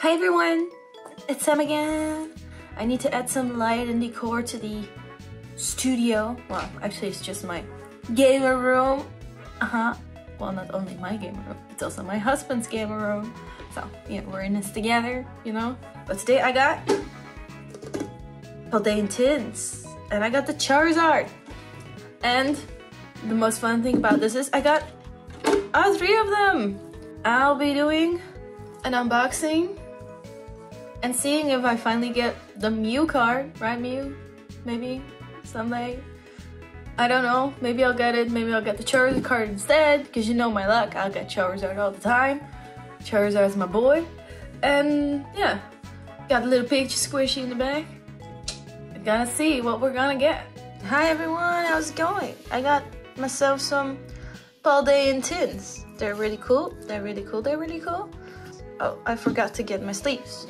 Hi everyone, it's Sam again. I need to add some light and decor to the studio. Well, actually it's just my gamer room. Uh-huh. Well, not only my gamer room, it's also my husband's gamer room. So, yeah, we're in this together, you know? But today I got Paldean Tins. And I got the Charizard. And the most fun thing about this is I got all three of them. I'll be doing an unboxing and seeing if I finally get the Mew card, right Mew? Maybe someday. I don't know, maybe I'll get it, maybe I'll get the Charizard card instead, because you know my luck, I'll get Charizard all the time. Charizard's my boy. And yeah, got a little Pikachu squishy in the back. I gotta see what we're gonna get. Hi everyone, how's it going? I got myself some Paldean tins. They're really cool, they're really cool, they're really cool. Oh, I forgot to get my sleeves.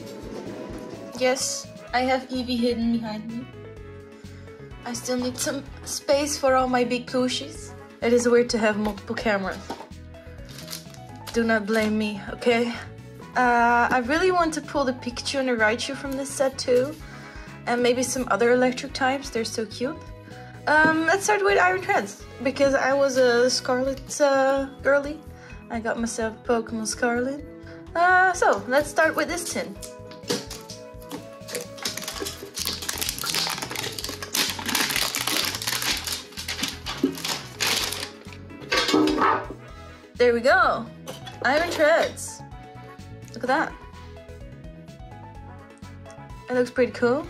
Yes, I have Eevee hidden behind me. I still need some space for all my big plushies. It is weird to have multiple cameras. Do not blame me, okay? Uh, I really want to pull the Pikachu and the Raichu from this set too. And maybe some other electric types, they're so cute. Um, let's start with Iron Treads, because I was a Scarlet uh, girly. I got myself Pokemon Scarlet. Uh, so, let's start with this tin. There we go. Iron Treads. Look at that. It looks pretty cool.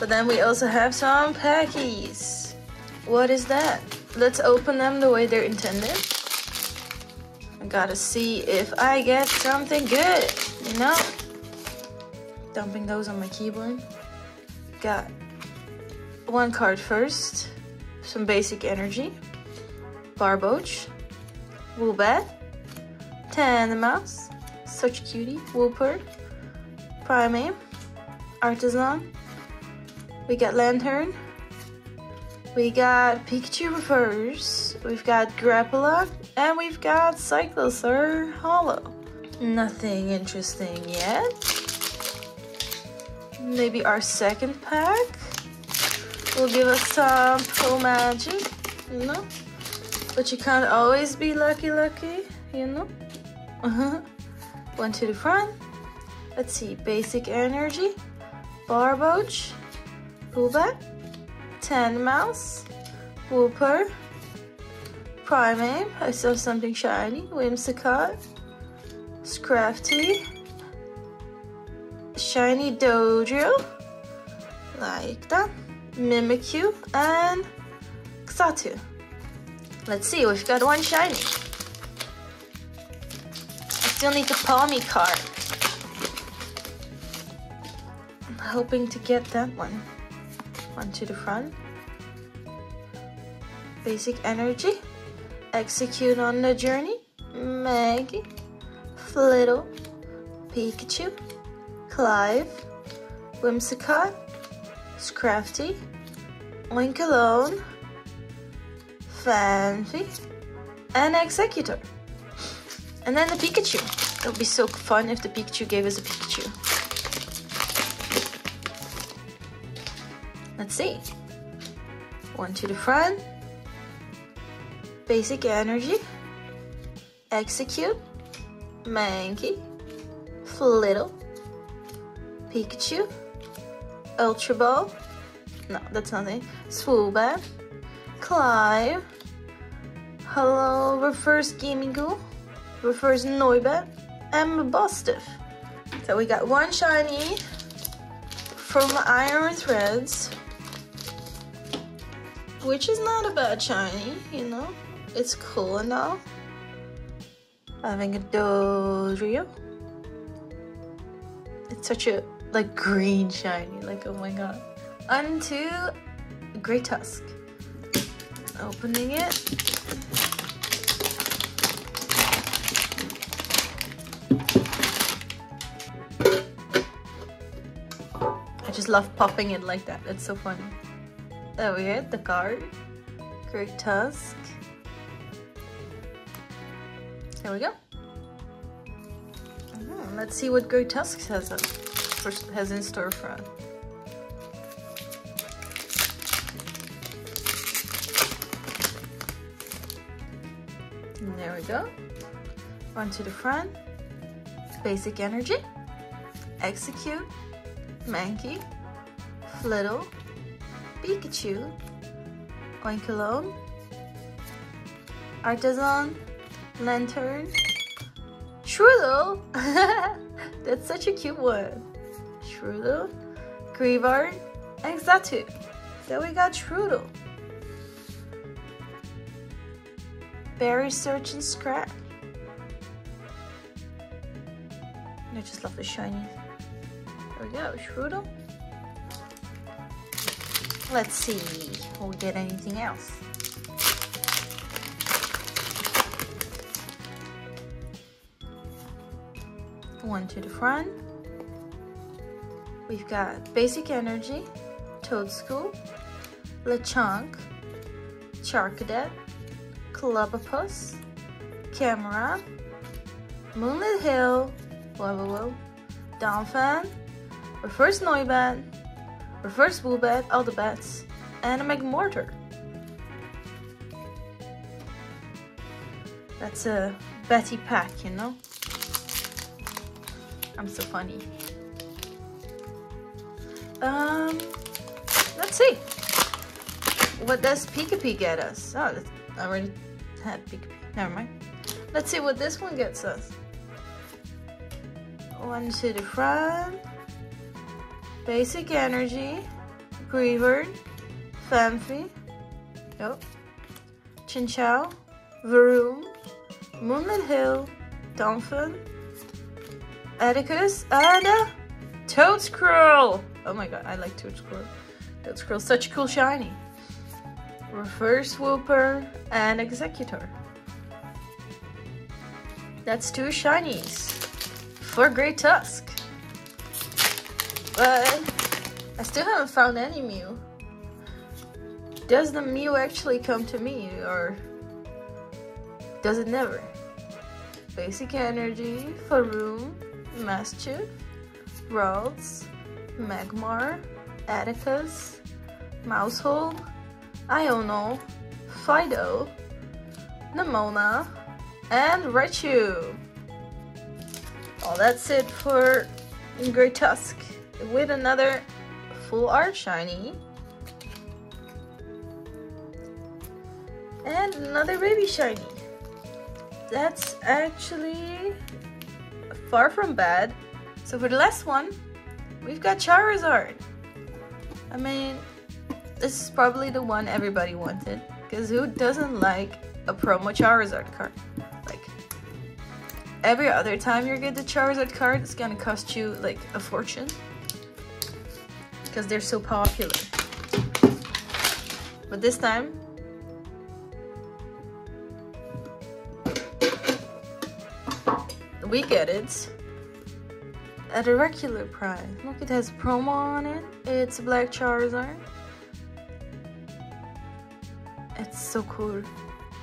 But then we also have some packies. What is that? Let's open them the way they're intended. I gotta see if I get something good, you know? Dumping those on my keyboard. Got one card first. Some basic energy. Barboach. Woobat, Tandemaus, such cutie, Wooper, Primeape, Artisan, we got Lantern, we got Pikachu Reverse, we've got Grapploct, and we've got Cyclosaur Hollow. Nothing interesting yet. Maybe our second pack will give us some Pro Magic, you? But you can't always be lucky lucky, you know? Uh-huh. One to the front. Let's see, basic energy, Barboach, Pullback, Tandemaus, Wooper, Primeape, I saw something shiny, Whimsicott, Scrafty, Shiny Dodrio, like that, Mimikyu, and Xatu. Let's see, we've got one shiny. I still need the Palmy card. I'm hoping to get that one. One to the front. Basic energy. Execute on the journey. Maggie. Flittle. Pikachu. Clive. Whimsicott. Scrafty. Oinkologne. Phanpy, and Executor. And then the Pikachu. It would be so fun if the Pikachu gave us a Pikachu. Let's see. One to the front. Basic Energy. Execute. Mankey. Flittle. Pikachu. Ultra Ball. No, that's nothing. Swoobat. Clive. Hello, reverse Gimmighoul, reverse Noibat, and Bustiff. So we got one shiny from Iron Treads, which is not a bad shiny, you know? It's cool all. Having a Dodrio. It's such a, like, green shiny, like, oh my god. Onto Great Tusk. Opening it. I just love popping it like that. It's so funny. There we go, the card. Great Tusk. There we go. Mm, let's see what Great Tusks has, uh, has in store for us. There we go. Run to the front. Basic Energy. Execute. Mankey. Flittle. Pikachu. Oinkologne. Artisan. Lantern. Shroodle. That's such a cute one. Shroodle. Greavard. Exatu. Then we got Shroodle. Berry Search and Scratch. I just love the shiny. There we go, Shroodle. Let's see we'll get anything else. One to the front. We've got Basic Energy, Toad Toedscool, Lechonk, Charcadet, Clobbopus, Camera, Moonlit Hill, whoa, Donphan, Reverse Noibat, Reverse Woobat, all the bats, and a Magmortar. That's a Betty pack, you know? I'm so funny. Um, let's see. What does Pika get us? Oh, I already Pika Never mind. Let's see what this one gets us. One to the front. Basic Energy. Greavard. Phanpy. Oh. Chinchou. Varoom. Moonlit Hill. Donphan. Atticus. And uh, a Toedscruel. Oh my god, I like Toedscruel. Toedscruel, such a cool shiny. Reverse Wooper and executor. That's two shinies for Great Tusk. But I still haven't found any Mew. Does the Mew actually come to me or does it never? Basic Energy, Varoom, Mischief, Ralts, Magmar, Atticus, Maushold, Iono, Fidough, Nemona, and Raichu. Well, that's it for Great Tusk with another full art shiny. And another baby shiny. That's actually far from bad. So for the last one, we've got Charizard. I mean, this is probably the one everybody wanted. Because who doesn't like a promo Charizard card? Like, every other time you get the Charizard card, it's gonna cost you like a fortune. Because they're so popular. But this time, we get it at a regular price. Look, it has promo on it. It's a Black Charizard. So cool.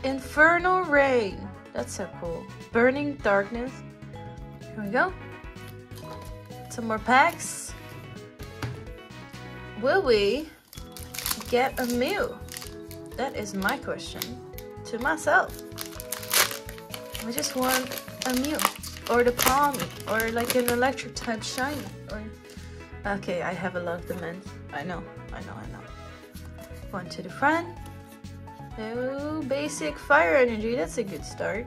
Infernal Rain. That's so cool. Burning Darkness. Here we go. Some more packs. Will we get a Mew? That is my question to myself. I just want a Mew or the palm or like an electric type shiny or okay i have a lot of demands i know i know i know one to the front oh basic fire energy that's a good start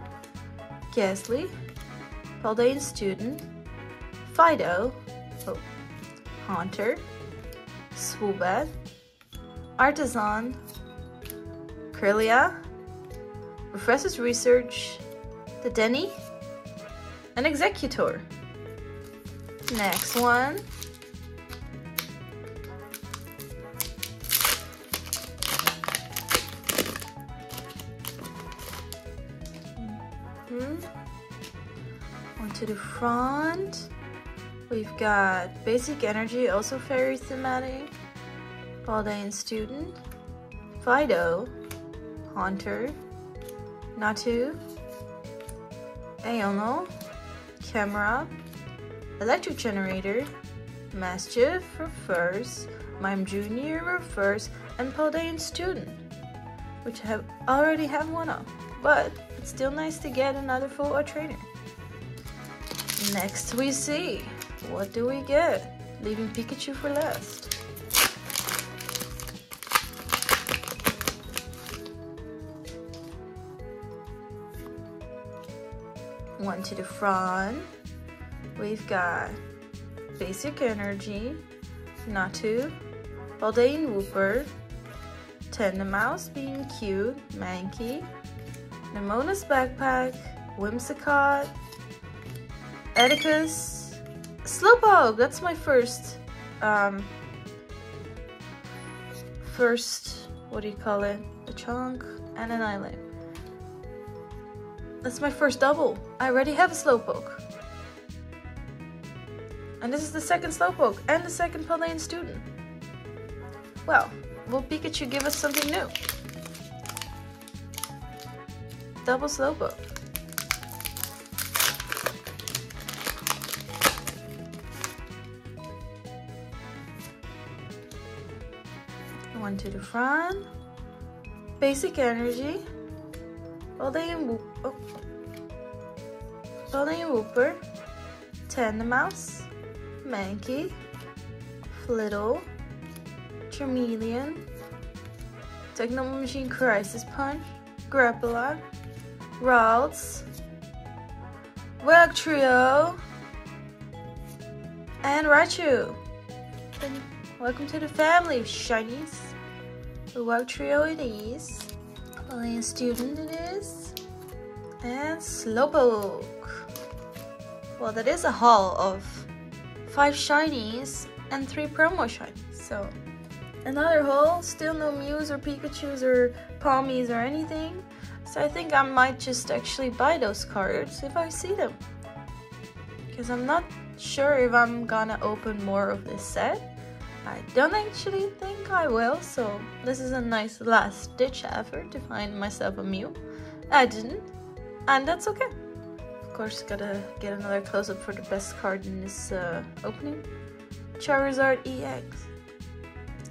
Gastly, Paldean student Fidough oh haunter swoobat artisan Kirlia, Professor's Research, the Denny, an Executor. Next one. Onto the front. We've got Basic Energy, also very thematic. Paldean Student. Fidough. Haunter. Natu. Iono. Camera, Electric Generator, Mischief Reverse, Mime Junior Reverse, and Paldean Student, which I have already have one of, but it's still nice to get another full art trainer. Next we see, what do we get? Leaving Pikachu for last. One to the front. We've got Basic Energy, Natu, Paldean Wooper, Tandemaus being cute, Mankey, Nemona's Backpack, Whimsicott, Atticus, Slowpoke, that's my first, um, first, what do you call it, a chunk and an island. That's my first double. I already have a Slowpoke. And this is the second Slowpoke and the second Paldean student. Well, will Pikachu give us something new? Double Slowpoke. One to the front. Basic energy. Paldean Whoop. Oh. Paldean Wooper. Tandemaus. Mankey, Flittle, Charmeleon, Techno Machine Crisis Punch, Grapploct, Ralts, Wugtrio, and Raichu. Welcome to the family of shinies. The trio it is. A student it is. And Slowpoke. Well, that is a haul of five shinies and three promo shinies. So another haul, still no Mews or Pikachus or Palmies or anything. So I think I might just actually buy those cards if I see them. Because I'm not sure if I'm gonna open more of this set. I don't actually think I will, so this is a nice last ditch effort to find myself a Mew. I didn't, and that's okay Of course, gotta get another close-up for the best card in this uh, opening. Charizard EX.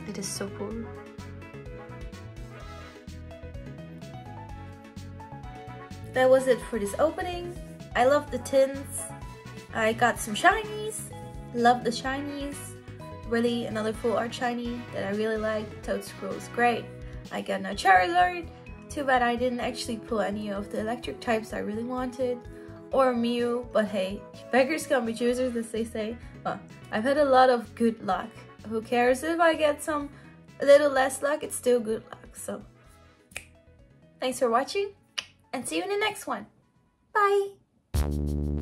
It is so cool. That was it for this opening. I love the tins. I got some shinies. Love the shinies. Really, another full art shiny that I really like. Toedscruel is great. I got no Charizard. Too bad I didn't actually pull any of the electric types I really wanted or Mew, but hey, beggars can't be choosers as they say. Well, I've had a lot of good luck. Who cares if I get some a little less luck, it's still good luck. So, thanks for watching and see you in the next one. Bye!